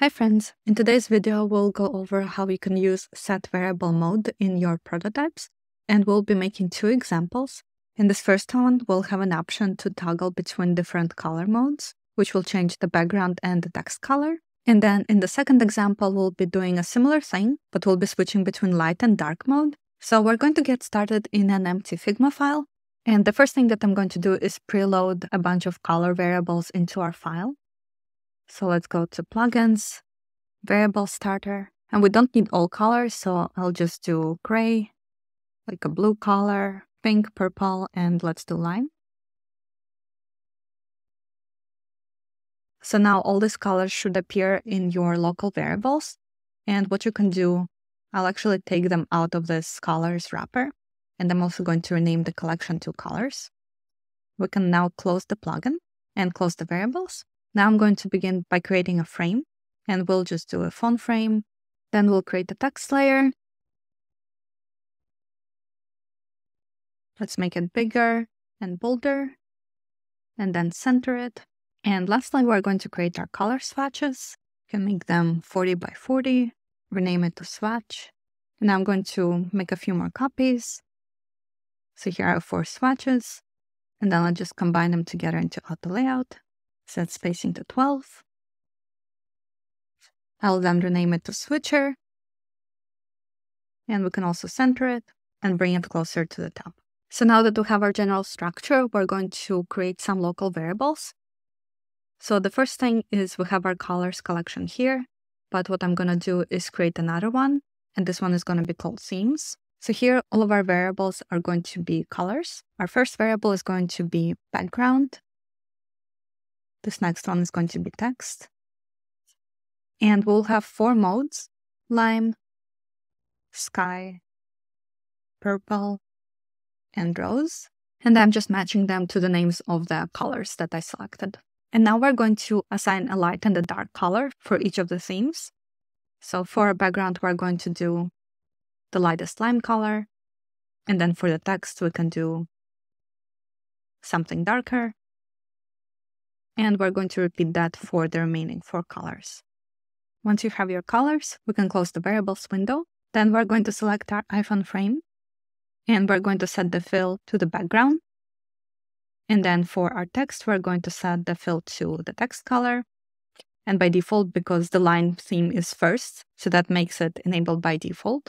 Hi friends, in today's video we'll go over how you can use set variable mode in your prototypes and we'll be making two examples. In this first one, we'll have an option to toggle between different color modes, which will change the background and the text color. And then in the second example, we'll be doing a similar thing, but we'll be switching between light and dark mode. So we're going to get started in an empty Figma file. And the first thing that I'm going to do is preload a bunch of color variables into our file. So let's go to plugins, variable starter, and we don't need all colors. So I'll just do gray, like a blue color, pink, purple, and let's do lime. So now all these colors should appear in your local variables. And what you can do, I'll actually take them out of this colors wrapper. And I'm also going to rename the collection to colors. We can now close the plugin and close the variables. Now I'm going to begin by creating a frame and we'll just do a font frame. Then we'll create a text layer. Let's make it bigger and bolder and then center it. And lastly, we're going to create our color swatches. You can make them 40 by 40, rename it to swatch. And I'm going to make a few more copies. So here are four swatches. And then I'll just combine them together into auto layout set spacing to 12. I'll then rename it to switcher. And we can also center it and bring it closer to the top. So now that we have our general structure, we're going to create some local variables. So the first thing is we have our colors collection here, but what I'm going to do is create another one, and this one is going to be called themes. So here, all of our variables are going to be colors. Our first variable is going to be background, this next one is going to be text. And we'll have four modes, lime, sky, purple, and rose. And I'm just matching them to the names of the colors that I selected. And now we're going to assign a light and a dark color for each of the themes. So for our background, we're going to do the lightest lime color. And then for the text, we can do something darker. And we're going to repeat that for the remaining four colors. Once you have your colors, we can close the variables window. Then we're going to select our iPhone frame and we're going to set the fill to the background. And then for our text, we're going to set the fill to the text color. And by default, because the lime theme is first, so that makes it enabled by default.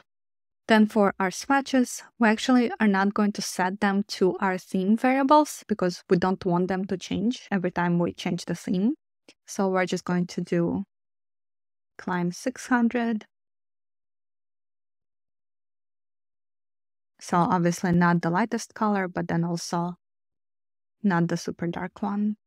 Then for our swatches, we actually are not going to set them to our theme variables because we don't want them to change every time we change the theme. So we're just going to do lime 600. So obviously not the lightest color, but then also not the super dark one.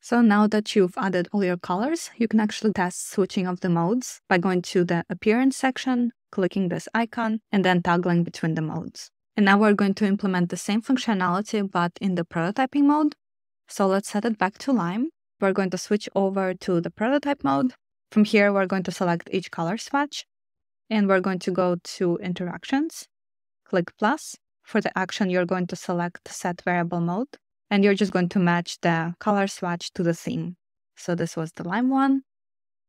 So now that you've added all your colors, you can actually test switching of the modes by going to the appearance section, clicking this icon, and then toggling between the modes. And now we're going to implement the same functionality, but in the prototyping mode. So let's set it back to Lime. We're going to switch over to the prototype mode. From here, we're going to select each color swatch, and we're going to go to interactions, click plus. For the action, you're going to select set variable mode, and you're just going to match the color swatch to the theme. So this was the lime one.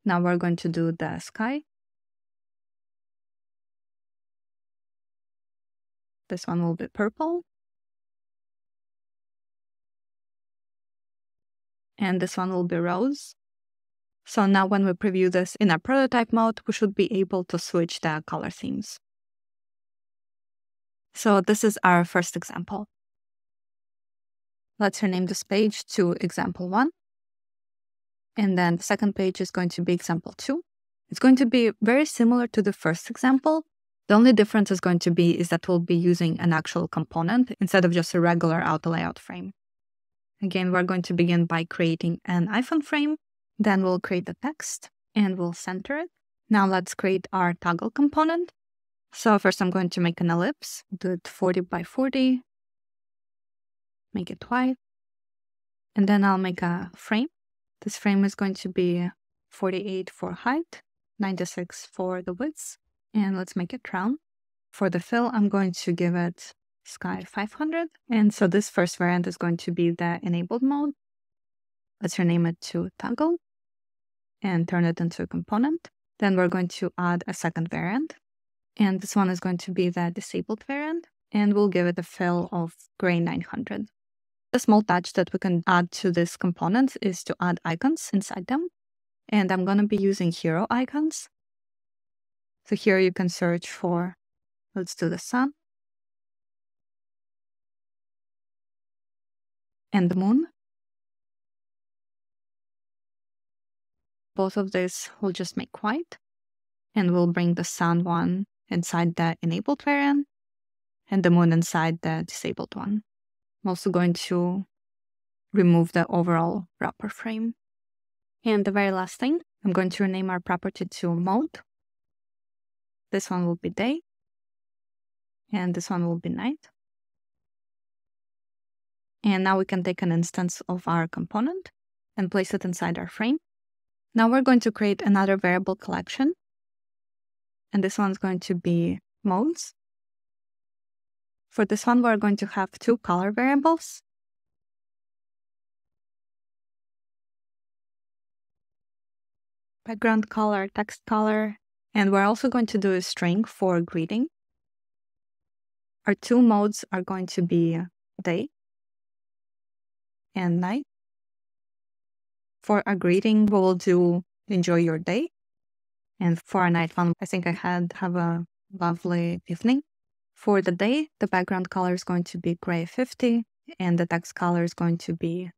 Now we're going to do the sky. This one will be purple. And this one will be rose. So now when we preview this in our prototype mode, we should be able to switch the color themes. So this is our first example. Let's rename this page to example one. And then the second page is going to be example two. It's going to be very similar to the first example. The only difference is going to be is that we'll be using an actual component instead of just a regular auto layout frame. Again, we're going to begin by creating an iPhone frame. Then we'll create the text and we'll center it. Now let's create our toggle component. So first I'm going to make an ellipse, do it 40 by 40, make it white. And then I'll make a frame. This frame is going to be 48 for height, 96 for the width, and let's make it round. For the fill, I'm going to give it sky 500. And so this first variant is going to be the enabled mode. Let's rename it to toggle. and turn it into a component. Then we're going to add a second variant. And this one is going to be the disabled variant. And we'll give it a fill of gray 900. A small touch that we can add to this component is to add icons inside them. And I'm going to be using Heroicons. So here you can search for, let's do the sun. And the moon. both of these will just make white and we'll bring the sun one inside the enabled variant and the moon inside the disabled one. I'm also going to remove the overall wrapper frame. And the very last thing, I'm going to rename our property to mode. This one will be day and this one will be night. And now we can take an instance of our component and place it inside our frame. Now we're going to create another variable collection. And this one's going to be modes. For this one, we're going to have two color variables. Background color, text color, and we're also going to do a string for greeting. Our two modes are going to be day and night. For a greeting, we will do enjoy your day. And for a night one, I think I had have a lovely evening. For the day, the background color is going to be gray 50 and the text color is going to be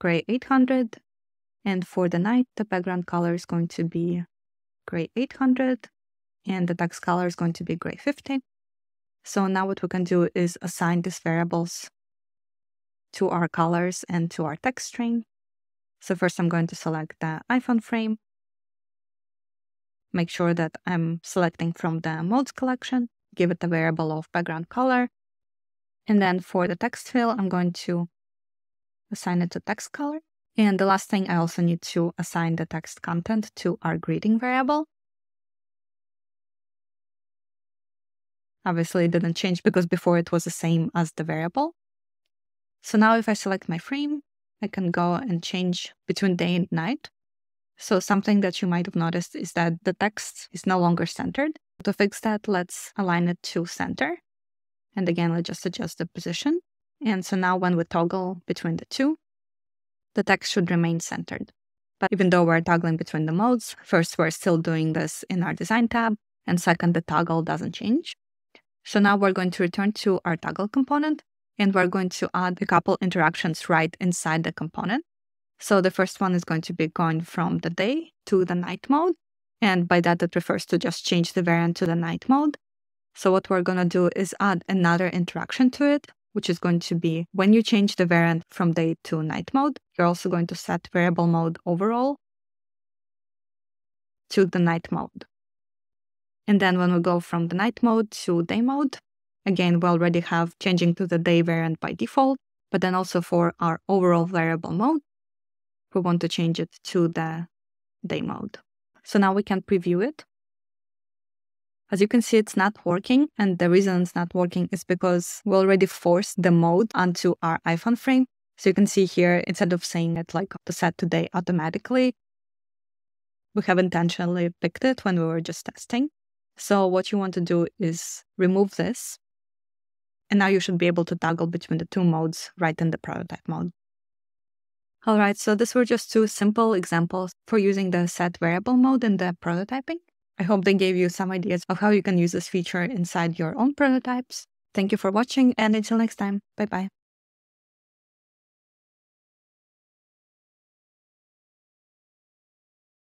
gray 800. And for the night, the background color is going to be gray 800 and the text color is going to be gray 50. So now what we can do is assign these variables to our colors and to our text string. So first I'm going to select the iPhone frame. Make sure that I'm selecting from the modes collection, give it a variable of background color. And then for the text fill, I'm going to assign it to text color. And the last thing, I also need to assign the text content to our greeting variable. Obviously, it didn't change because before it was the same as the variable. So now if I select my frame, I can go and change between day and night. So something that you might have noticed is that the text is no longer centered. To fix that, let's align it to center. And again, let's just adjust the position. And so now when we toggle between the two, the text should remain centered. But even though we're toggling between the modes, first, we're still doing this in our design tab. And second, the toggle doesn't change. So now we're going to return to our toggle component and we're going to add a couple interactions right inside the component. So the first one is going to be going from the day to the night mode. And by that, it refers to just change the variant to the night mode. So what we're going to do is add another interaction to it, which is going to be when you change the variant from day to night mode, you're also going to set variable mode overall to the night mode. And then when we go from the night mode to day mode, Again, we already have changing to the day variant by default, but then also for our overall variable mode, we want to change it to the day mode. So now we can preview it. As you can see, it's not working. And the reason it's not working is because we already forced the mode onto our iPhone frame. So you can see here, instead of saying it like to set today automatically, we have intentionally picked it when we were just testing. So what you want to do is remove this and now you should be able to toggle between the two modes right in the prototype mode. All right, so these were just two simple examples for using the set variable mode in the prototyping. I hope they gave you some ideas of how you can use this feature inside your own prototypes. Thank you for watching and until next time, bye bye.